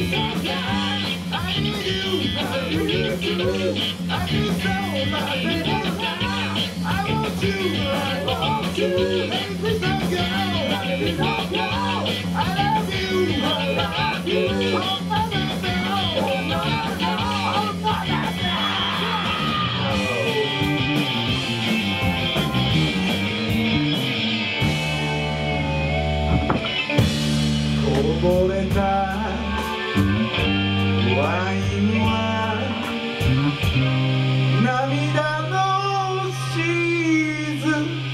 こぼれた涙のシーズン。